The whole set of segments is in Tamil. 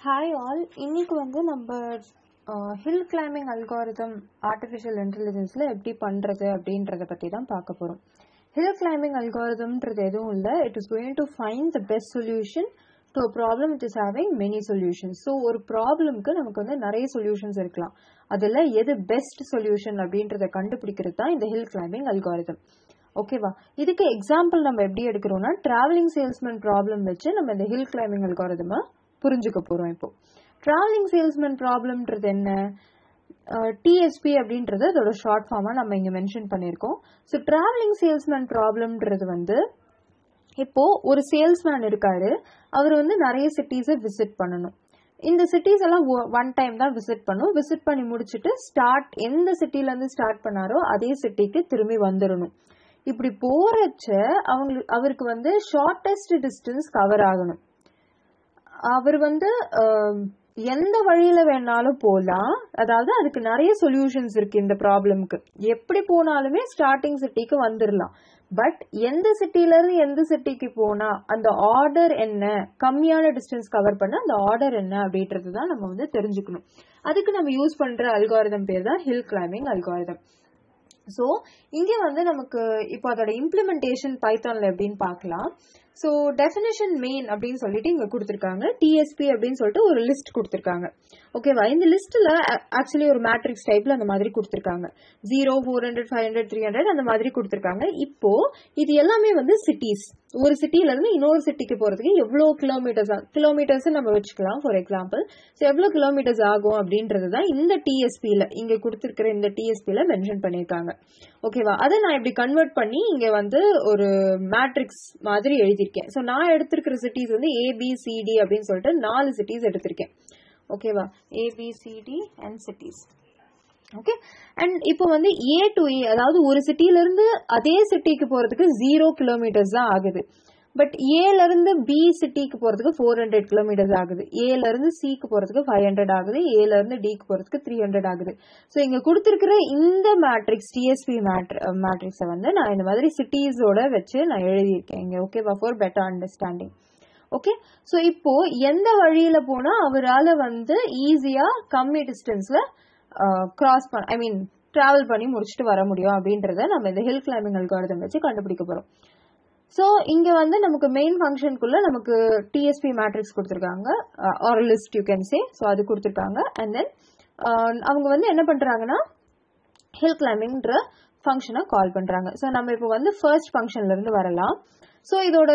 ஹாய் ஆல் இன்னைக்கு வந்து நம்ம ஹில் கிளைம்பிங் அல்காரிதம் ஆர்டிஃபிஷியல் இன்டெலிஜென்ஸில் எப்படி பண்ணுறது அப்படின்றத பற்றி தான் பார்க்க போகிறோம் ஹில் கிளைம்பிங் அல்காரிதம்ன்றது எதுவும் இல்லை. It is going to find the best solution to problem it is having many solutions so ஒரு ப்ராப்ளம்க்கு நமக்கு வந்து நிறைய சொல்யூஷன்ஸ் இருக்கலாம். அதில் எது பெஸ்ட் சொல்யூஷன் அப்படின்றத கண்டுபிடிக்கிறது தான் இந்த ஹில் கிளைம்பிங் அல்காரிதம் ஓகேவா இதுக்கு எக்ஸாம்பிள் நம்ம எப்படி எடுக்கிறோம்னா ட்ராவலிங் சேல்ஸ்மேன் ப்ராப்ளம் வச்சு நம்ம இந்த ஹில் கிளைம்பிங் அல்காரிதமாக புரிஞ்சுக்க போகிறோம் இப்போ. ட்ராவலிங் சேல்ஸ்மேன் ப்ராப்ளம்ன்றது என்ன? டிஎஸ்பி அப்படின்றது அதோட ஷார்ட் ஃபார்மாக நம்ம இங்கே மென்ஷன் பண்ணியிருக்கோம். ஸோ ட்ராவலிங் சேல்ஸ்மேன் ப்ராப்ளம்ன்றது வந்து இப்போது ஒரு சேல்ஸ்மேன் இருக்காரு. அவர் வந்து நிறைய சிட்டிஸை விசிட் பண்ணணும். இந்த சிட்டிஸ் எல்லாம் ஒன் டைம் தான் விசிட் பண்ணும். விசிட் பண்ணி முடிச்சுட்டு ஸ்டார்ட் எந்த சிட்டிலேருந்து ஸ்டார்ட் பண்ணாரோ அதே சிட்டிக்கு திரும்பி வந்துடணும் இப்படி போகிறச்ச அவங்களுக்கு அவருக்கு வந்து ஷார்ட்டஸ்ட் டிஸ்டன்ஸ் கவர் ஆகணும். அவர் வந்து எந்த வழியில வேணாலும் போகலாம் அதாவது அதுக்கு நிறைய சொல்யூஷன்ஸ் இருக்கு இந்த ப்ராப்ளம்க்கு எப்படி போனாலுமே ஸ்டார்டிங் சிட்டிக்கு வந்துடலாம் பட் எந்த சிட்டில இருந்து எந்த சிட்டிக்கு போனா அந்த ஆர்டர் என்ன? கம்மியான டிஸ்டன்ஸ் கவர் பண்ண அந்த ஆர்டர் என்ன அப்படின்றது தான் நம்ம வந்து தெரிஞ்சுக்கணும். அதுக்கு நம்ம யூஸ் பண்ற அல்காரிதம் பேர் தான் ஹில் கிளைம்பிங் அல்காரிதம் ஸோ இங்கே வந்து நமக்கு இப்போ அதோட இம்ப்ளிமெண்டேஷன் பைத்தான்ல எப்படின்னு பார்க்கலாம். ஸோ டெஃபினேஷன் மெயின் அப்படின்னு சொல்லிட்டு இங்கே கொடுத்துருக்காங்க. டிஎஸ்பி அப்படின்னு சொல்லிட்டு ஒரு லிஸ்ட் கொடுத்துருக்காங்க. ஓகேவா இந்த லிஸ்ட்டில் ஆக்சுவலி ஒரு மேட்ரிக்ஸ் டைப்பில் அந்த மாதிரி கொடுத்துருக்காங்க. Zero four hundred five hundred three hundred அந்த மாதிரி கொடுத்துருக்காங்க. இப்போ இது எல்லாமே வந்து சிட்டிஸ் ஒரு சிட்டியிலேருந்து இன்னொரு சிட்டிக்கு போகிறதுக்கு எவ்வளோ கிலோமீட்டர்ஸ் கிலோமீட்டர்ஸ் நம்ம வச்சுக்கலாம் ஃபார் எக்ஸாம்பிள் ஸோ எவ்வளோ கிலோமீட்டர்ஸ் ஆகும் அப்படின்றது தான் இந்த டிஎஸ்பியில் இங்கே கொடுத்துருக்கிற இந்த டிஎஸ்பியில் மென்ஷன் பண்ணியிருக்காங்க. ஓகேவா அதை நான் இப்படி கன்வெர்ட் பண்ணி இங்கே வந்து ஒரு மேட்ரிக்ஸ் மாதிரி எழுதியிருக்கேன் ஸோ நான் எடுத்திருக்கிற சிட்டிஸ் வந்து ஏபிசிடி அப்படின்னு சொல்லிட்டு நாலு சிட்டிஸ் எடுத்திருக்கேன். ஓகேவா A B C D and cities okay and இப்போ வந்து ஏ டு ஏ அதாவது ஒரு சிட்டியிலேருந்து அதே சிட்டிக்கு போகிறதுக்கு ஜீரோ கிலோமீட்டர்ஸ் தான் ஆகுது. பட் ஏலேருந்து பி சிட்டிக்கு போகிறதுக்கு ஃபோர் ஹண்ட்ரட் கிலோமீட்டர்ஸ் ஆகுது. ஏலேருந்து சிக்கு போகிறதுக்கு ஃபைவ் ஹண்ட்ரட் ஆகுது. ஏலேருந்து டிக்கு போகிறதுக்கு த்ரீ ஹண்ட்ரட் ஆகுது. ஸோ இங்கே கொடுத்துருக்கிற இந்த மேட்ரிக்ஸ் டிஎஸ்பி மேட்ரிக்ஸை வந்து நான் இந்த மாதிரி சிட்டிஸோட வச்சு நான் எழுதியிருக்கேன். இங்கே ஓகேவா for better understanding okay so இப்போ எந்த வழியில போனா அவரால் வந்து ஈஸியா கம்மி டிஸ்டன்ஸ்ல கிராஸ் பண்ண ஐ மீன் டிராவல் பண்ணி முடிச்சுட்டு வர முடியும் அப்படின்றத நம்ம இந்த ஹில் கிளைம்பிங் அல்காரதம் வச்சு கண்டுபிடிக்க போறோம். ஸோ இங்கே வந்து நமக்கு மெயின் ஃபங்க்ஷனுக்குள்ள நமக்கு டிஎஸ்பி மேட்ரிக்ஸ் கொடுத்துருக்காங்க. Or list you can say so அது கொடுத்துருக்காங்க. அண்ட் தென் uh, அவங்க வந்து என்ன பண்ணுறாங்கன்னா ஹில் கிளைம்பிங்ன்ற ஃபங்க்ஷனை கால் பண்ணுறாங்க ஸோ நம்ம இப்போ வந்து ஃபர்ஸ்ட் ஃபங்க்ஷன்லேருந்து வரலாம். ஸோ இதோட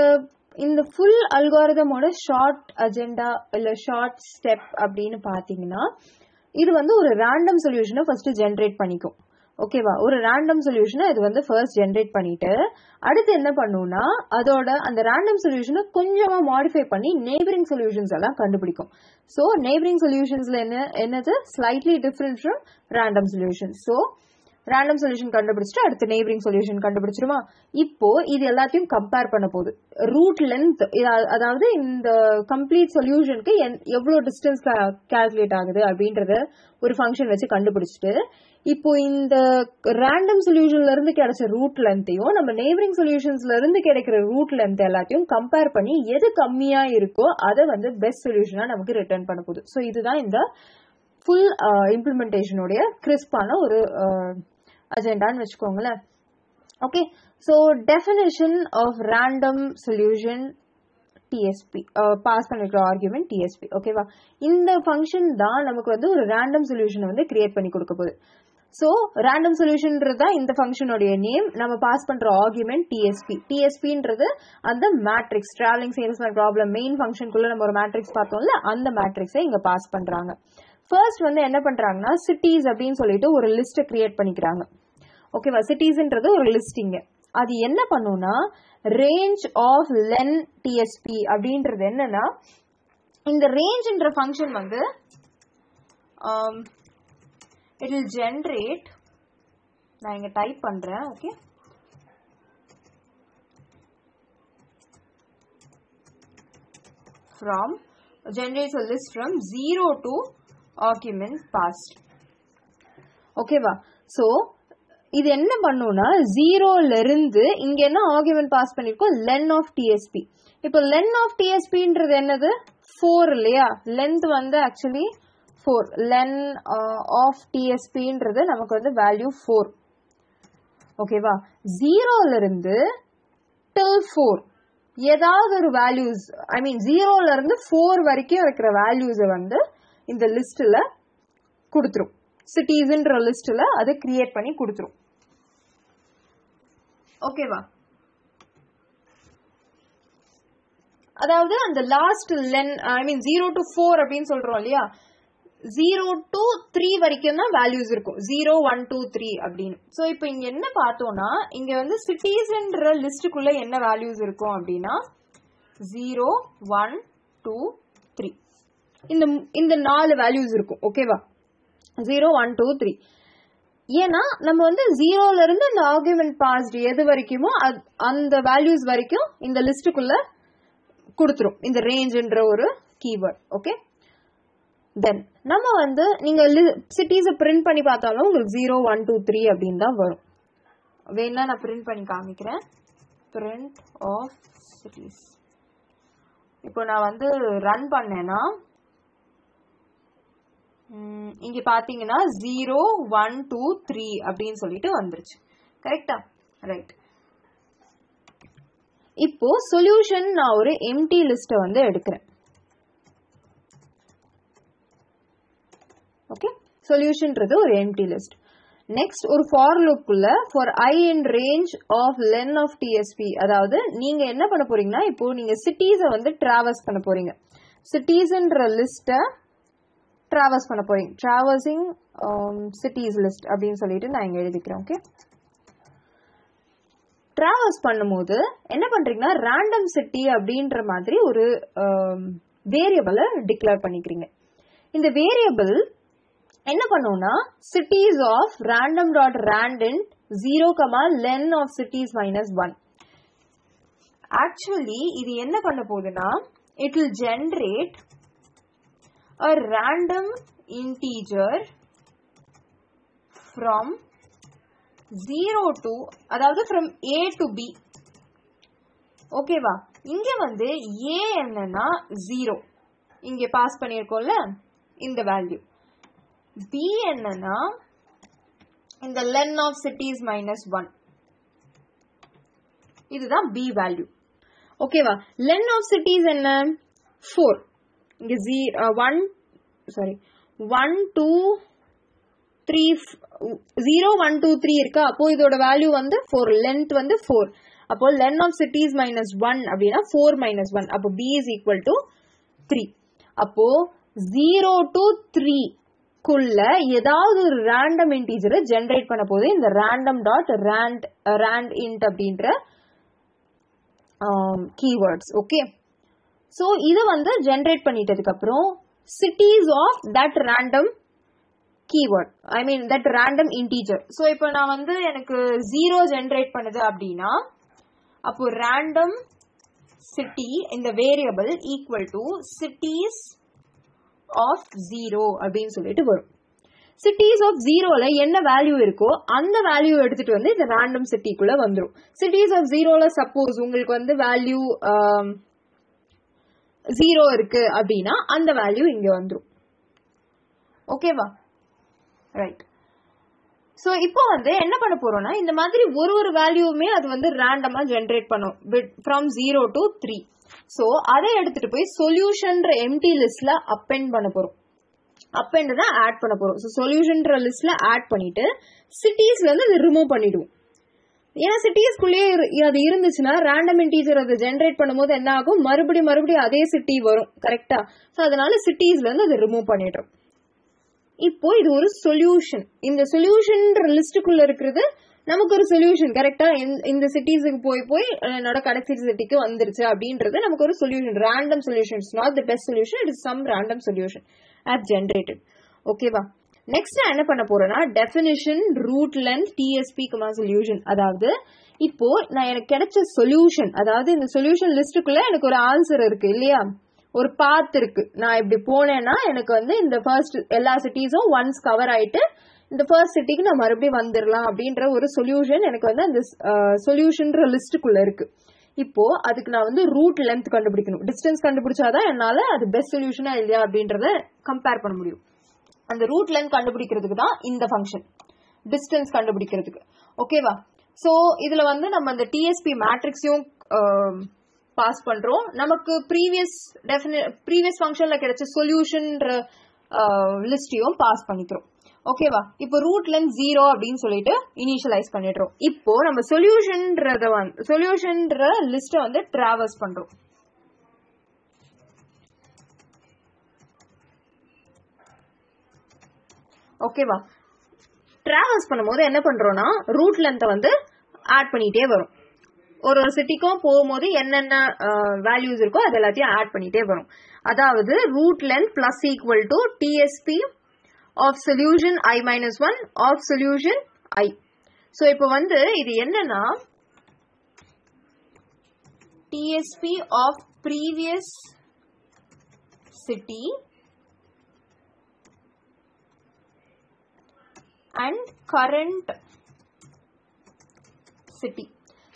இந்த ஃபுல் அல்காரதமோட ஷார்ட் அஜெண்டா இல்லை ஷார்ட் ஸ்டெப் அப்படின்னு பார்த்தீங்கன்னா இது வந்து ஒரு ரேண்டம் சொல்யூஷனை ஃபர்ஸ்ட் ஜென்ரேட் பண்ணிக்கும். ஓகேவா ஒரு ரேண்டம் சொல்யூஷனை இது வந்து ஃபர்ஸ்ட் ஜென்ரேட் பண்ணிட்டு அடுத்து என்ன பண்ணும்னா அதோட அந்த ரேண்டம் சொல்யூஷனை கொஞ்சமா மாடிஃபை பண்ணி நெய்பரிங் சொல்யூஷன்ஸ் எல்லாம் கண்டுபிடிக்கும். ஸோ நெய்பரிங் சொல்யூஷன்ஸ்ல என்ன என்னது? Slightly different from random solution so random solution கண்டுபிடிச்சிட்டு அடுத்து நெய்பரிங் சொல்யூஷன் கண்டுபிடிச்சிருமா இப்போ இது எல்லாத்தையும் கம்பேர் பண்ண போகுது. ரூட் லென்த் அதாவது இந்த கம்ப்ளீட் சொல்யூஷனுக்கு எவ்வளோ டிஸ்டன்ஸ் கால்குலேட் ஆகுது அப்படின்றத ஒரு ஃபங்க்ஷன் வச்சு கண்டுபிடிச்சிட்டு இப்போ இந்த ரேண்டம் சொல்யூஷன்ல இருந்து கிடைச்ச ரூட் லென்த்தையும் நம்ம நெய்பரிங் சொல்யூஷன்ஸ்ல இருந்து கிடைக்கிற ரூட் லென்த் எல்லாத்தையும் கம்பேர் பண்ணி எது கம்மியா இருக்கோ அதை வந்து பெஸ்ட் சொல்யூஷனா நமக்கு ரிட்டர்ன் பண்ண போகுது. ஸோ இதுதான் இந்த ஃபுல் இம்ப்ளிமெண்டேஷனுடைய கிறிஸ்பான ஒரு அஜெண்டான்னு வச்சுக்கோங்களேன். Okay so definition of random solution TSP pass பண்ணிருக்கிற argument TSP ஓகேவா இந்த ஃபங்க்ஷன் தான் நமக்கு வந்து ஒரு ரேண்டம் சொல்யூஷனை வந்து கிரியேட் பண்ணி கொடுக்க போகுது. ஸோ ரேண்டம் சொல்யூஷன்ன்றது தான் இந்த ஃபங்க்ஷனுடைய நேம் நம்ம பாஸ் பண்ணுற ஆர்குமெண்ட் டிஎஸ்பி டிஎஸ்பின்றது அந்த matrix travelling salesman problem main ஃபங்க்ஷனுக்குள்ளே நம்ம ஒரு மேட்ரிக்ஸ் பார்த்தோம்ல அந்த மேட்ரிக்ஸை இங்கே பாஸ் பண்ணுறாங்க ஃபர்ஸ்ட் வந்து என்ன பண்ணுறாங்கன்னா சிட்டிஸ் அப்படின்னு சொல்லிட்டு ஒரு லிஸ்ட்டை கிரியேட் பண்ணிக்கிறாங்க. ஓகேவா சிட்டிஸ்ன்றது ஒரு லிஸ்டிங்க அது என்ன பண்ணும்னா ரேஞ்ச் ஆஃப் லென் டிஎஸ்பி அப்படின்றது என்னன்னா இந்த ரேஞ்சுன்ற ஃபங்க்ஷன் வந்து um, இட் வில் ஜென்ரேட் நான் இங்க டைப் பண்றேன் okay from generates a list from 0 to argument passed ஓகேவா ஸோ இது என்ன பண்ணும்னா ஜீரோலேருந்து இங்கே என்ன ஆர்குமெண்ட் பாஸ் பண்ணியிருக்கோம் லென் ஆஃப் டிஎஸ்பி இப்போ லென் ஆஃப் டிஎஸ்பின்றது என்னது? ஃபோர் இல்லையா? லென்த் வந்து ஆக்சுவலி ஃபோர் லென் ஆஃப் டிஎஸ்பின்றது நமக்கு வந்து வேல்யூ ஃபோர் ஓகேவா ஜீரோலிருந்து டில் ஃபோர் ஏதாவது ஒரு வேல்யூஸ் ஐ மீன் ஜீரோலிருந்து ஃபோர் வரைக்கும் இருக்கிற வேல்யூஸை வந்து இந்த லிஸ்ட்டில் கொடுத்துரும். சிட்டிஸ்ன்ற லிஸ்ட்டில் அதை கிரியேட் பண்ணி கொடுத்துரும். ஓகேவா அதாவது அந்த last len I mean zero to four அப்படின்னு சொல்றோம் இல்லையா? ஜீரோ டு த்ரீ வரைக்கும் தான் வேல்யூஸ் இருக்கும். ஜீரோ ஒன் டூ த்ரீ அப்படின்னு. ஸோ இப்போ இங்கே என்ன பார்த்தோம்னா இங்கே வந்து சிட்டிஸ்ன்ற லிஸ்ட்டுக்குள்ளே என்ன வேல்யூஸ் இருக்கும் அப்படின்னா ஜீரோ ஒன் டூ த்ரீ இந்த இந்த நாலு வேல்யூஸ் இருக்கும் ஓகேவா ஜீரோ ஒன் டூ த்ரீ ஏன்னா நம்ம வந்து ஜீரோல இருந்து இந்த ஆர்குமெண்ட் பாஸ்ட் எது வரைக்குமோ அந்த வேல்யூஸ் வரைக்கும் இந்த லிஸ்ட்டுக்குள்ள கொடுத்துரும். இந்த ரேஞ்சுன்ற ஒரு கீவேர்ட் ஓகே தென் நம்ம வந்து நீங்கள் சிட்டிஸை பிரிண்ட் பண்ணி பார்த்தாலும் உங்களுக்கு ஜீரோ ஒன் டூ த்ரீ அப்படின்னு தான் வரும். வேணா நான் பிரிண்ட் பண்ணி காமிக்கிறேன். பிரிண்ட் ஆஃப் சிட்டிஸ் இப்போ நான் வந்து ரன் பண்ணேன்னா இங்க பாத்தீங்கன்னா ஜீரோ ஒன் டூ த்ரீ அப்படின்னு சொல்லிட்டு வந்துருச்சு. கரெக்டா ரைட் இப்போ சொல்யூஷன் நான் ஒரு எம்டி லிஸ்ட்டை வந்து எடுக்கிறேன் ஓகே சொல்யூஷன்ன்றது ஒரு எம்டி லிஸ்ட் நெக்ஸ்ட் ஒரு for லுக்குள்ள for I in range of len of TSP அதாவது நீங்க என்ன பண்ண போறீங்கன்னா இப்போ நீங்க சிட்டிஸை வந்து டிராவல்ஸ் பண்ண போறீங்க. சிட்டிஸ்ன்ற லிஸ்ட்டை டிராவல்ஸ் பண்ண போறீங்க. டிராவல்சிங் சிட்டிஸ் லிஸ்ட் அப்படின்னு சொல்லிட்டு நான் இங்கே எழுதிக்கிறேன் ஓகே டிராவல்ஸ் பண்ணும்போது என்ன பண்றீங்கன்னா ரேண்டம் சிட்டி அப்படின்ற மாதிரி ஒரு um, வேரியபிளை டிக்ளேர் பண்ணிக்கிறீங்க. இந்த வேரியபிள் என்ன பண்ணோம்னா cities of random dot randint zero comma len of cities minus one actually இது என்ன பண்ண போகுதுன்னா it will generate a random integer from zero to அதாவது ஃப்ரம் ஏ டு பி ஓகேவா இங்க வந்து ஏ என்னன்னா ஜீரோ இங்க பாஸ் பண்ணியிருக்கோம்ல இந்த வேல்யூ b என்னன்னா இந்த len of cities minus one இதுதான் பி வேல்யூ ஓகேவா லென் ஆஃப் சிட்டிஸ் என்ன? ஃபோர் இங்கே ஜீ one sorry one two three zero one two three இருக்கா? அப்போ இதோட வேல்யூ வந்து ஃபோர் லென்த் வந்து ஃபோர் அப்போ len of cities minus one அப்படின்னா ஃபோர் மைனஸ் ஒன் அப்போ b is equal to three அப்போ ஜீரோ டு த்ரீ குள்ள ஏதாவது ஒரு ரேண்டம் இன்டீஜரை ஜென்ரேட் பண்ண போது இந்த random dot rand rand int அப்படின்ற கீவேர்ட்ஸ் ஓகே ஸோ இது வந்து generate பண்ணிட்டதுக்கப்புறம் cities of that random keyword I mean that random integer so இப்போ நான் வந்து எனக்கு ஜீரோ ஜென்ரேட் பண்ணுது அப்படின்னா அப்போ ரேண்டம் சிட்டி இந்த variable equal to cities of zero அப்படின்னு சொல்லிட்டு வரும். சிட்டிஸ் ஆஃப் ஜீரோல என்ன வேல்யூ இருக்கோ அந்த வேல்யூ எடுத்துட்டு வந்து இந்த ரேண்டம் சிட்டிக்குள்ள வந்துடும் சிட்டிஸ் ஆஃப் ஜீரோல சப்போஸ் உங்களுக்கு வந்து வேல்யூ ஜீரோ um, இருக்கு அப்படின்னா அந்த வேல்யூ இங்க வந்துடும் ஓகேவா ரைட் ஸோ இப்போ வந்து என்ன பண்ண போறோம்னா இந்த மாதிரி ஒரு ஒரு வேல்யூவுமே அது வந்து ரேண்டமா ஜென்ரேட் பண்ணும். From zero to three so அதை எடுத்துட்டு போய் சொல்யூஷன்ற எம்டி லிஸ்ட்ல அப்பெண்ட் பண்ண போறோம். அப்பெண்ட் தான் ஆட் பண்ண போறோம். ஸோ சொல்யூஷன்ற லிஸ்ட்ல ஆட் பண்ணிட்டு சிட்டிஸ்ல இருந்து அதை ரிமூவ் பண்ணிடுவோம். ஏன்னா சிட்டிஸ்குள்ளேயே அது இருந்துச்சுன்னா ரேண்டம் இன்டீஜர் அதை ஜென்ரேட் பண்ணும்போது என்ன ஆகும்? மறுபடியும் மறுபடியும் அதே சிட்டி வரும். கரெக்டா ஸோ அதனால சிட்டிஸ்ல இருந்து அதை ரிமூவ் பண்ணிடுறோம். இப்போ இது ஒரு சொல்யூஷன் இந்த சொல்யூஷன்ற லிஸ்டுக்குள்ள இருக்கிறது நமக்கு ஒரு சொல்யூஷன் கரெக்டா இந்த சிட்டிஸுக்கு போய் போய் என்னோட கடைசி சிட்டிக்கு வந்துருச்சு அப்படின்றது நமக்கு ஒரு solution random solution not the best solution it is some random solution at generated ஓகேவா நெக்ஸ்ட் நான் என்ன பண்ண போறேன்னா definition route length TSP comma solution அதாவது இப்போ நான் எனக்கு கிடைச்ச சொல்யூஷன் அதாவது இந்த சொல்யூஷன் லிஸ்டுக்குள்ள எனக்கு ஒரு ஆன்சர் இருக்கு இல்லையா? ஒரு பாத் இருக்கு. நான் இப்படி போனேன்னா எனக்கு வந்து இந்த ஃபர்ஸ்ட் எல்லா சிட்டிஸும் ஒன்ஸ் கவர் ஆயிட்டு இந்த ஃபர்ஸ்ட் சிட்டிக்கு நான் மறுபடியும் வந்துடலாம் அப்படின்ற ஒரு சொல்யூஷன் எனக்கு வந்து அந்த சொல்யூஷன்ற லிஸ்ட்டுக்குள்ளே இருக்கு. இப்போ அதுக்கு நான் வந்து ரூட் லென்த் கண்டுபிடிக்கணும். டிஸ்டன்ஸ் கண்டுபிடிச்சாதான் என்னால அது பெஸ்ட் சொல்யூஷனா இல்லையா அப்படின்றத கம்பேர் பண்ண முடியும். அந்த ரூட் லென்த் கண்டுபிடிக்கிறதுக்கு தான் இந்த ஃபங்க்ஷன் டிஸ்டன்ஸ் கண்டுபிடிக்கிறதுக்கு. ஓகேவா ஸோ இதுல வந்து நம்ம அந்த டிஎஸ்பி மேட்ரிக்ஸையும் பாஸ் பண்றோம். நமக்கு ப்ரீவியஸ் டெஃபினி ப்ரீவியஸ் ஃபங்க்ஷன்ல கிடைச்ச சொல்யூஷன்ற லிஸ்டையும் பாஸ் பண்ணிக்கிறோம். ஓகேவா இப்போ ரூட் லென்த் ஜீரோ அப்படின்னு சொல்லிட்டு இனிஷியலைஸ் பண்ணிடுறோம். இப்போ நம்ம சொல்யூஷன்ன்றத வந்து சொல்யூஷன்ற லிஸ்ட்டை வந்து டிராவல்ஸ் பண்றோம். ஓகேவா டிராவல்ஸ் பண்ணும்போது என்ன பண்றோம்னா ரூட் லென்த்தை வந்து ஆட் பண்ணிட்டே வரும். ஒரு ஒரு சிட்டிக்கும் போகும்போது என்னென்ன வேல்யூஸ் இருக்கோ அது எல்லாத்தையும் ஆட் பண்ணிட்டே வரும். அதாவது route length plus equal to TSP of solution I minus one of solution I so இப்போ வந்து இது என்னன்னா TSP of previous city and current city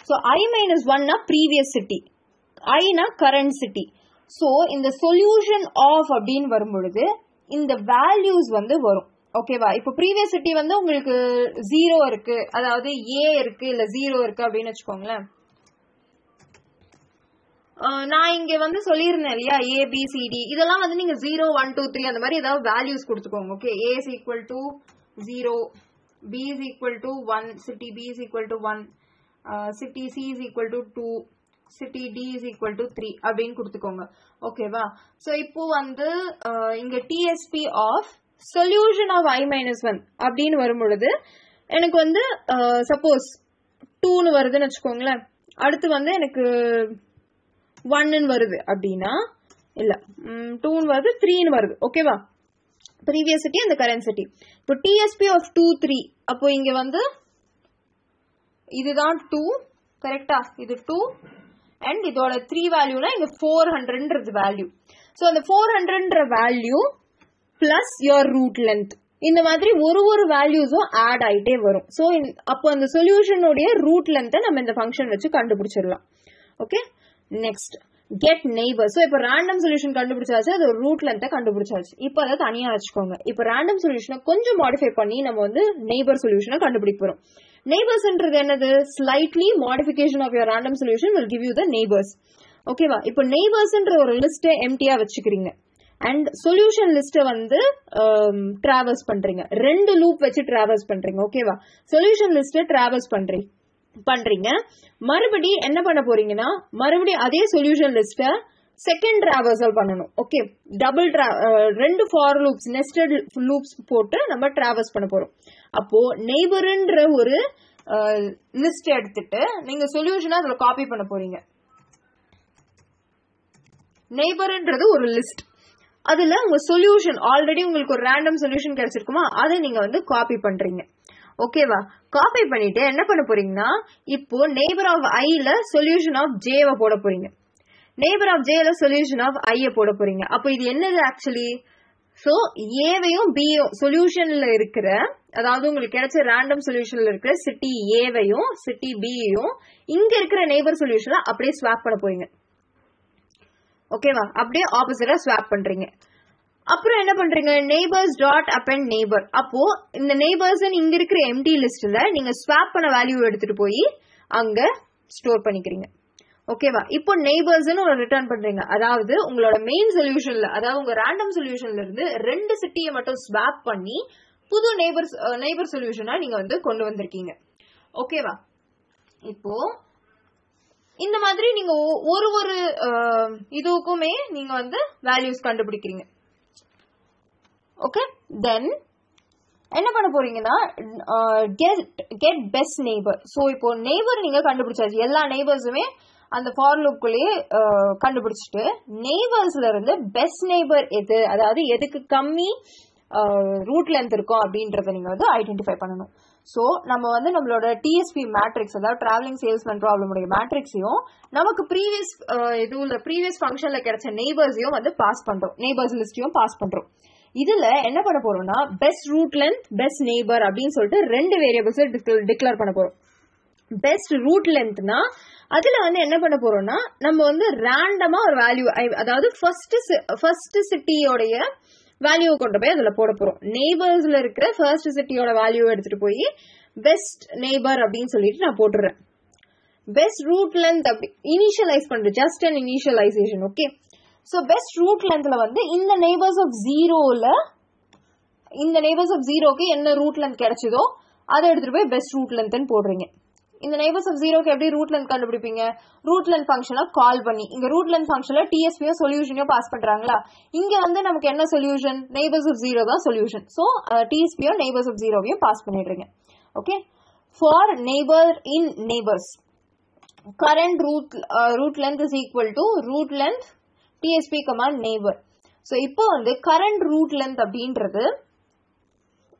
so I minus ஒன்னா ப்ரீவியஸ் சிட்டி ஐனா கரண்ட் சிட்டி ஸோ இந்த சொல்யூஷன் ஆஃப் அப்படின்னு வரும்பொழுது இந்த வேல்யூஸ் வந்து வரும். ஓகேவா இப்போ ப்ரீவியஸ் சிட்டி வந்து உங்களுக்கு ஜீரோ இருக்கு. அதாவது ஏ இருக்கு இல்ல ஜீரோ இருக்கு அப்படின்னு வச்சுக்கோங்களேன். நான் இங்க வந்து சொல்லியிருந்தேன் இல்லையா? ஏ பி சிடி இதெல்லாம் வந்து நீங்க ஜீரோ ஒன் டூ த்ரீ அந்த மாதிரி ஏதாவது வேல்யூஸ் கொடுத்துக்கோங்க okay A is equal to zero B is equal to one city B is equal to one city C is equal to two city D is equal to three அப்படின்னு கொடுத்துக்கோங்க. ஓகேவா ஸோ இப்போ வந்து இங்க TSP of solution of I minus one அப்படின்னு வரும் பொழுது எனக்கு வந்து சப்போஸ் டூன்னு வருதுன்னு வச்சுக்கோங்களேன். அடுத்து வந்து எனக்கு ஒன்னு வருது அப்படின்னா இல்ல டூன்னு வருது த்ரீன்னு வருது. ஓகேவா ப்ரீவியஸ் சிட்டி அந்த கரண்ட் சிட்டி இப்போ டிஎஸ்பி ஆஃப் டூ த்ரீ அப்போ இங்க வந்து இதுதான் டூ கரெக்டா இது டூ அண்ட் இதோட த்ரீ வேல்யூனா இங்க ஃபோர் ஹண்ட்ரட்ன்றது வேல்யூ ஸோ அந்த four ஹண்ட்ரட்ன்ற value plus your route length இந்த மாதிரி ஒரு ஒரு வேல்யூஸும் ஆட் ஆகிட்டே வரும். ஸோ அப்போ அந்த சொல்யூஷனுடைய ரூட் லென்த்தை நம்ம இந்த ஃபங்க்ஷன் வச்சு கண்டுபிடிச்சிடலாம். Okay next get neighbour so இப்போ ரேண்டம் சொல்யூஷன் கண்டுபிடிச்சாச்சு அது ரூட் லென்த்தை கண்டுபிடிச்சாச்சு. இப்போ அதை தனியாக வச்சுக்கோங்க. இப்போ ரேண்டம் சொல்யூஷனை கொஞ்சம் மாடிஃபை பண்ணி நம்ம வந்து நெய்பர் சொல்யூஷனை கண்டுபிடிக்க போகிறோம் நெய்பர்ஸ்ன்றது என்னது? Slightly modification of your random solution will give you the neighbours ஓகேவா இப்போ நெய்பர்ஸ்ன்ற ஒரு லிஸ்ட்டை எம்டியா வச்சுக்கிறீங்க. அண்ட் சொல்யூஷன் லிஸ்ட்டை வந்து um, டிராவல்ஸ் பண்றீங்க. ரெண்டு லூப் வச்சு டிராவல்ஸ் பண்றீங்க. ஓகேவா சொல்யூஷன் லிஸ்ட்டை டிராவல்ஸ் பண்றீங்க பண்றீங்க. மறுபடி என்ன பண்ண போறீங்கன்னா மறுபடியும் அதே சொல்யூஷன் லிஸ்ட்டை செகண்ட் டிராவர்சல் பண்ணணும் ஓகே டபுள் uh, ரெண்டு ஃபார் லூப்ஸ் நெஸ்டட் லூப்ஸ் போட்டு நம்ம டிராவல்ஸ் பண்ண போறோம். அப்போ நெய்பருன்ற ஒரு uh, லிஸ்ட் எடுத்துட்டு நீங்க சொல்யூஷனை அதில் காப்பி பண்ண போறீங்க. நெய்பருன்றது ஒரு லிஸ்ட் அதுல உங்க சொல்யூஷன் ஆல்ரெடி உங்களுக்கு ஒரு ரேண்டம் சொல்யூஷன் கிடைச்சிருக்குமா அதை நீங்க வந்து காப்பி பண்றீங்க. ஓகேவா காப்பி பண்ணிட்டு என்ன பண்ண போறீங்கன்னா இப்போ நெய்பர் ஆஃப் ஐல சொல்யூஷன் ஆஃப் ஜேவை போட போறீங்க. நேபர் ஆஃப் ஜேல சொல்யூஷன் ஆஃப் ஐய போட போறீங்க. அப்போ இது என்னது ஆக்சுவலி ஸோ ஏவையும் பியும் சொல்யூஷன்ல இருக்கிற அதாவது உங்களுக்கு கிடைச்ச ரேண்டம் சொல்யூஷன்ல இருக்கிற சிட்டி ஏவையும் சிட்டி பியையும் இங்க இருக்கிற நெய்பர் சொல்யூஷன்ல அப்படியே ஸ்வாப் பண்ண போறீங்க. ஓகேவா அப்படியே ஆப்போசிட்டா ஸ்வாப் பண்றீங்க. அப்புறம் என்ன பண்றீங்க? Neighbours dot up and neighbour அப்போ இந்த நெய்பர்ஸ் இங்க இருக்கிற எம்டி லிஸ்ட்ல நீங்க ஸ்வாப் பண்ண வேல்யூ எடுத்துட்டு போய் அங்க ஸ்டோர் பண்ணிக்கிறீங்க. ஓகேவா இப்போ நெய்பர்ஸ்னு ஒரு ரிட்டர்ன் பண்றீங்க. அதாவது உங்களோட மெயின் சொல்யூஷன்ல அதாவது உங்க ரேண்டம் சொல்யூஷன்ல இருந்து ரெண்டு சிட்டியை மட்டும் ஸ்வாப் பண்ணி புது நெய்பர்ஸ் நெய்பர் சொல்யூஷனா நீங்க வந்து கொண்டு வந்திருக்கீங்க. ஓகேவா இப்போ இந்த மாதிரி நீங்க ஒரு ஒரு இதுக்குமே நீங்க வந்து வேல்யூஸ் கண்டுபிடிக்கிறீங்க. ஓகே தென் என்ன பண்ண போறீங்கன்னா get get best neighbour so இப்போ நெய்பர் நீங்க கண்டுபிடிச்சாச்சு. எல்லா நெய்பர்ஸுமே அந்த ஃபார் லூப்குள்ளேயே கண்டுபிடிச்சிட்டு நெய்பர்ஸ்ல இருந்து பெஸ்ட் நெய்பர் எது? அதாவது எதுக்கு கம்மி ரூட் லென்த் இருக்கும் அப்படின்றத நீங்கள் வந்து ஐடென்டிஃபை பண்ணணும். ஸோ நம்ம வந்து நம்மளோட டிஎஸ்பி மேட்ரிக்ஸ் அதாவது ட்ராவலிங் சேல்ஸ்மேன் ப்ராப்ளமுடைய மேட்ரிக்ஸையும் நமக்கு ப்ரீவியஸ் இதுல ப்ரீவியஸ் ஃபங்க்ஷனில் கிடைச்ச நெய்பர்ஸையும் வந்து பாஸ் பண்ணுறோம் நெய்பர்ஸ் லிஸ்டையும் பாஸ் பண்ணுறோம் இதுல என்ன பண்ண போறோம்னா best route length best neighbour அப்படின்னு சொல்லிட்டு ரெண்டு வேரியபிள்ஸ் டிக்ளேர் பண்ண போறோம். பெஸ்ட் ரூட் லென்த்னா அதில் வந்து என்ன பண்ண போகிறோம்னா நம்ம வந்து ரேண்டமாக ஒரு வேல்யூ அதாவது ஃபர்ஸ்ட்டு ஃபர்ஸ்ட் சிட்டியோடைய வேல்யூவை கொண்டு போய் அதில் போட போகிறோம் நெய்பர்ஸில் இருக்கிற ஃபர்ஸ்ட் சிட்டியோட வேல்யூவை எடுத்துகிட்டு போய் பெஸ்ட் நெய்பர் அப்படின்னு சொல்லிட்டு நான் போட்டுடுறேன் பெஸ்ட் ரூட் லென்த் அப்படி இனிஷியலைஸ் பண்ணுறேன் just and initialisation okay so best route லென்த்தில் வந்து இந்த நெய்பர்ஸ் ஆஃப் ஜீரோவில் இந்த நெய்பர்ஸ் ஆஃப் ஜீரோக்கு என்ன ரூட் லென்த் கிடைச்சதோ அதை எடுத்துகிட்டு போய் பெஸ்ட் ரூட் லென்த்னு போடுறீங்க. இந்த நெய்பர்ஸ் ஆஃப் ஜீரோக்கு எப்படி ரூட் லென்த் கண்டுபிடிப்பீங்க? ரூட் லென்த் ஃபங்க்ஷனை கால் பண்ணி. இங்க ரூட் லென்த் ஃபங்க்ஷன்ல டிஎஸ்பியோ சொல்யூஷனையோ பாஸ் பண்றாங்களா? இங்க வந்து நமக்கு என்ன சொல்யூஷன் நெய்பர்ஸ் ஆஃப் ஜீரோ தான் சொல்யூஷன் ஸோ டிஎஸ்பியோ நெய்பர்ஸ் ஆஃப் ஜீரோவையும் பாஸ் பண்ணிடுறீங்க. Okay for neighbour in neighbours current root uh, root length is equal to root length tsp command neighbor. So இப்போ வந்து கரண்ட் ரூட் லென்த் அப்படின்றது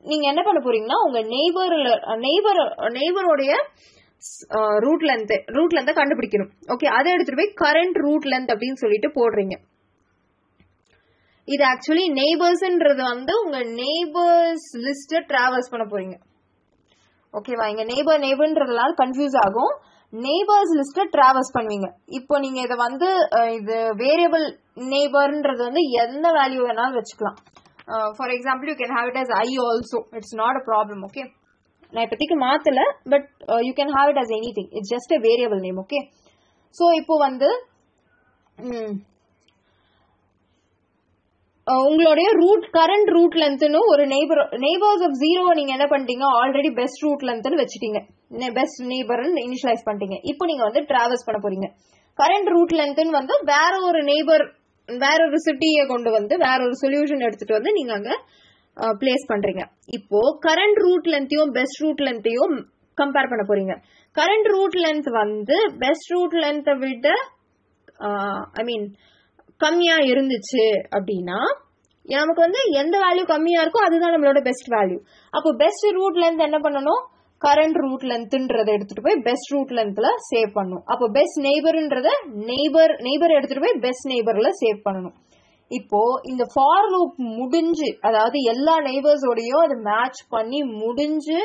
நீங்க என்ன பண்ண போறீங்கன்னா உங்க நெய்பர் நெய்பர் நெய்பருடைய ரூட் லென்த் ரூட் லென்த்தை கண்டுபிடிக்கணும். ஓகே அதை எடுத்துட்டு போய் கரண்ட் ரூட் லென்த் அப்படின்னு சொல்லிட்டு போடுறீங்க. இது ஆக்சுவலி நெய்பர்ஸ்ன்றது வந்து உங்க நெய்பர்ஸ் லிஸ்ட்டை டிராவல்ஸ் பண்ண போறீங்க. ஓகேவா இங்க நெய்பர் நெய்பர்ன்றதுனால கன்ஃபியூஸ் ஆகும். நெய்பர்ஸ் லிஸ்ட்டை டிராவல்ஸ் பண்ணுவீங்க. இப்போ நீங்க இதை வந்து இது வேரியபிள் நெய்பர்ன்றது வந்து எந்த வேல்யூ வேணாலும் வச்சுக்கலாம். For example you can have it as I also it's not a problem okay நான் இப்போதைக்கு மாத்தல but you can have it as anything it's just a variable name okay so இப்போ வந்து உங்களுடைய ரூட் கரண்ட் ரூட் லென்த்னு ஒரு நெய்பர் நெய்பர்ஸ் ஆஃப் ஜீரோ நீங்க என்ன பண்ணிட்டீங்க? ஆல்ரெடி பெஸ்ட் ரூட் லென்த்னு வச்சுட்டீங்க. பெஸ்ட் நெய்பர்னு இனிஷியலைஸ் பண்ணிட்டீங்க. இப்போ நீங்க வந்து டிராவல்ஸ் பண்ண போறீங்க. கரண்ட் ரூட் லென்த்னு வந்து வேற ஒரு நெய்பர் வேற ஒரு சிட்டியை கொண்டு வந்து வேற ஒரு சொல்யூஷன் எடுத்துட்டு வந்து நீங்க அங்க பிளேஸ் பண்றீங்க. இப்போ கரண்ட் ரூட் லென்த்தையும் பெஸ்ட் ரூட் லென்த்தையும் கம்பேர் பண்ண போறீங்க. கரண்ட் ரூட் லென்த் வந்து பெஸ்ட் ரூட் லென்த்தை விட ஐ மீன் கம்மியா இருந்துச்சு அப்படின்னா நமக்கு வந்து எந்த வேல்யூ கம்மியா இருக்கோ அதுதான் நம்மளோட பெஸ்ட் வேல்யூ அப்போ பெஸ்ட் ரூட் லென்த் என்ன பண்ணணும்? கரண்ட் ரூட் லென்த்ன்றதை எடுத்துட்டு போய் பெஸ்ட் ரூட் லென்த்ல சேவ் பண்ணும் அப்போ பெஸ்ட் நெய்பர்ன்றத நெய்பர் நெய்பர் எடுத்துட்டு போய் பெஸ்ட் நெய்பர்ல சேவ் பண்ணணும். இப்போ இந்த ஃபார் லூப் முடிஞ்சு அதாவது எல்லா நெய்பர்ஸோடையும் அது மேட்ச் பண்ணி முடிஞ்சு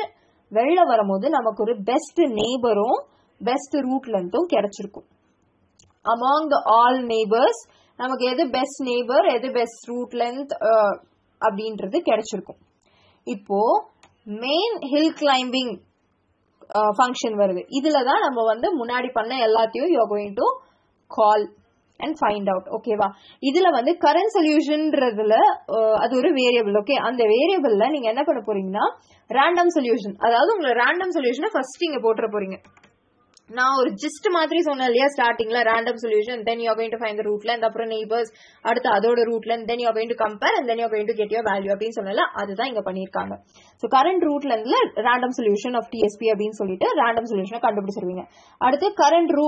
வெளில வரும்போது நமக்கு ஒரு பெஸ்ட் நெய்பரும் பெஸ்ட் ரூட் லென்த்தும் கிடைச்சிருக்கும். அமாங் த ஆல் நெய்பர்ஸ் நமக்கு எது பெஸ்ட் நெய்பர் எது பெஸ்ட் ரூட் லென்த் அப்படின்றது கிடைச்சிருக்கும். இப்போ மெயின் ஹில் கிளைம்பிங் ஃபங்க்ஷன் வருது. இதுல தான் நம்ம வந்து முன்னாடி பண்ண எல்லாத்தையும் you going to call and find out ஓகேவா இதுல வந்து கரண்ட் சொல்யூஷன்ன்றதுல அது ஒரு வேரியபிள் ஓகே அந்த வேரியபிள்ல நீங்க என்ன பண்ண போறீங்கன்னா ரேண்டம் சொல்யூஷன் அதாவது உங்களை ரேண்டம் சொல்யூஷனை ஃபர்ஸ்ட் இங்க போட்டுற போறீங்க. நான் ஒரு ஜிஸ்ட் மாதிரி சொன்னேன் இல்லையா ஸ்டார்டிங்ல random solution then you going to find ரூட்ல அந்த அப்புறம் நெய்பர்ஸ் அடுத்து அதோட ரூட்ல then you going to compare and then you going to get your value அப்படின்னு சொன்னல அதுதான் இங்க பண்ணிருக்காங்க ஸோ கரண்ட் ரூட்ல லென்த்ல ரேண்டம் சொல்யூஷன் ஆஃப் டிஎஸ்பி அப்படின்னு சொல்லிட்டு ரேண்டம் சொல்யூஷனை கண்டுபிடிச்சிருவீங்க. அடுத்து கரண்ட் ரூ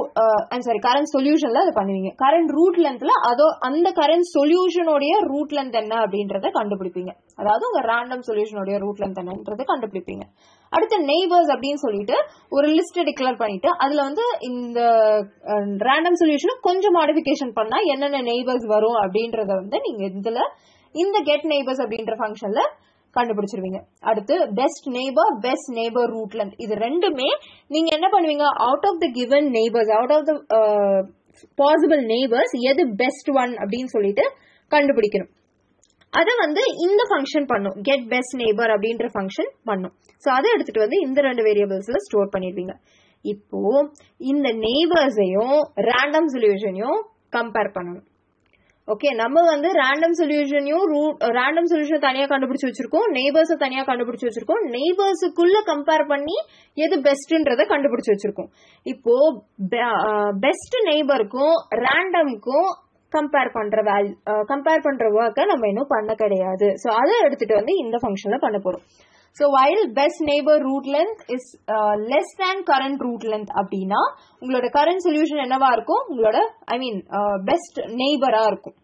ஐம் சாரி கரண்ட் சொல்யூஷன்ல அதை பண்ணுவீங்க. கரண்ட் ரூட் லென்த்ல அதோ அந்த கரண்ட் சொல்யூஷனோடைய ரூட் லென்த் என்ன அப்படின்றத கண்டுபிடிப்பீங்க. அதாவது உங்க ரேண்டம் சொல்யூஷனோடைய ரூட் லென்த் என்னன்றதை கண்டுபிடிப்பீங்க. அடுத்து நெய்பர்ஸ் அப்படின்னு சொல்லிட்டு ஒரு லிஸ்ட் டிக்ளேர் பண்ணிட்டு அதுல வந்து இந்த ரேண்டம் சொல்யூஷனை கொஞ்சம் மாடிஃபிகேஷன் பண்ணா என்னென்ன நெய்பர்ஸ் வரும் அப்படின்றத வந்து நீங்க இதுல இந்த கெட் நெய்பர்ஸ் அப்படின்ற ஃபங்க்ஷன்ல கண்டுபிடிச்சிருவீங்க. அடுத்து best neighbour best neighbour route இது ரெண்டுமே நீங்க என்ன பண்ணுவீங்க? Out of the given neighbours out of the possible neighbours எது பெஸ்ட் ஒன் அப்படின்னு சொல்லிட்டு கண்டுபிடிக்கணும். அதை வந்து இந்த ஃபங்க்ஷன் பண்ணும். கெட் பெஸ்ட் நெய்பர் அப்படின்ற ஃபங்க்ஷன் பண்ணும். ஸோ அதை எடுத்துட்டு வந்து இந்த ரெண்டு வேரியபிள்ஸ்ல ஸ்டோர் பண்ணிடுவீங்க. இப்போ இந்த நெய்பர்ஸையும் ரேண்டம் சொல்யூஷனையும் கம்பேர் பண்ணணும். ஓகே நம்ம வந்து ரேண்டம் சொல்யூஷனையும் ரூட் ரேண்டம் சொல்யூஷன் தனியாக கண்டுபிடிச்சி வச்சிருக்கோம் நெய்பர்ஸை தனியாக கண்டுபிடிச்சி வச்சிருக்கோம் நெய்பர்ஸுக்குள்ள கம்பேர் பண்ணி எது பெஸ்ட்ன்றத கண்டுபிடிச்சி வச்சிருக்கோம். இப்போ பெஸ்ட் நெய்பருக்கும் ரேண்டம்க்கும் கம்பேர் பண்ற வேல்யூ கம்பேர் பண்ற ஒர்க்கை நம்ம இன்னும் பண்ண கிடையாது. ஸோ அதை எடுத்துட்டு வந்து இந்த ஃபங்க்ஷன்ல பண்ண போறோம். So while best neighbour route length is less than current route length அப்படின்னா உங்களோட கரண்ட் சொல்யூஷன் என்னவா இருக்கும்? உங்களோட ஐ மீன் பெஸ்ட் நெய்பராக இருக்கும்.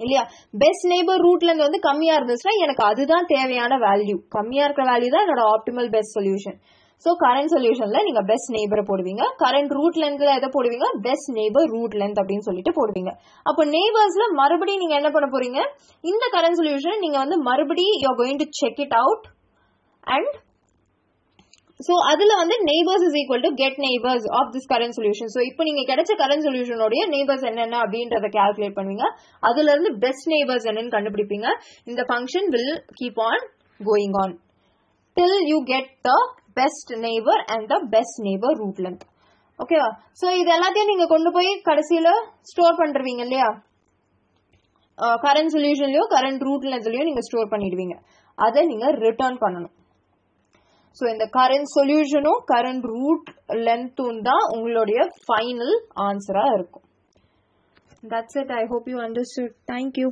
இல்லையா? பெஸ்ட் நெய்பர் ரூட் லென்த் வந்து கம்மியா இருந்துச்சுன்னா எனக்கு அதுதான் தேவையான வேல்யூ கம்மியா இருக்கிற வேல்யூ தான் என்னோட optimal best solution so current சொல்யூஷன்ல நீங்க பெஸ்ட் நெய்பரை போடுவீங்க. கரண்ட் ரூட் லென்த்ல எதை போடுவீங்க? பெஸ்ட் நெய்பர் ரூட் லென்த் அப்படின்னு சொல்லிட்டு போடுவீங்க. அப்போ நெய்பர்ஸ்ல மறுபடியும் நீங்க என்ன பண்ண போறீங்க? இந்த கரண்ட் சொல்யூஷன் நீங்க வந்து மறுபடியும் you going to check it out and so அதில் வந்து neighbours is equal to get neighbours of this current solution so இப்போ நீங்கள் கிடைச்ச கரண்ட் சொல்யூஷனுடைய நெய்பர்ஸ் என்னென்ன அப்படின்றத கால்குலேட் பண்ணுவீங்க. அதுலேருந்து பெஸ்ட் நெய்பர்ஸ் என்னன்னு கண்டுபிடிப்பீங்க. இந்த function will keep on going on till you get the best neighbour and the best neighbour route length ஓகேவா ஸோ இது எல்லாத்தையும் நீங்கள் கொண்டு போய் கடைசியில் ஸ்டோர் பண்ணுறீங்க இல்லையா? கரண்ட் சொல்யூஷன்லையோ கரண்ட் ரூட் லென்த்லையோ நீங்கள் ஸ்டோர் பண்ணிடுவீங்க. அதை நீங்கள் ரிட்டர்ன் பண்ணணும். ஸோ இந்த கரண்ட் சொல்யூஷனும் கரண்ட் ரூட் லென்த்தும் தான் உங்களுடைய ஃபைனல் ஆன்சராக இருக்கும். That's it I hope you understood thank you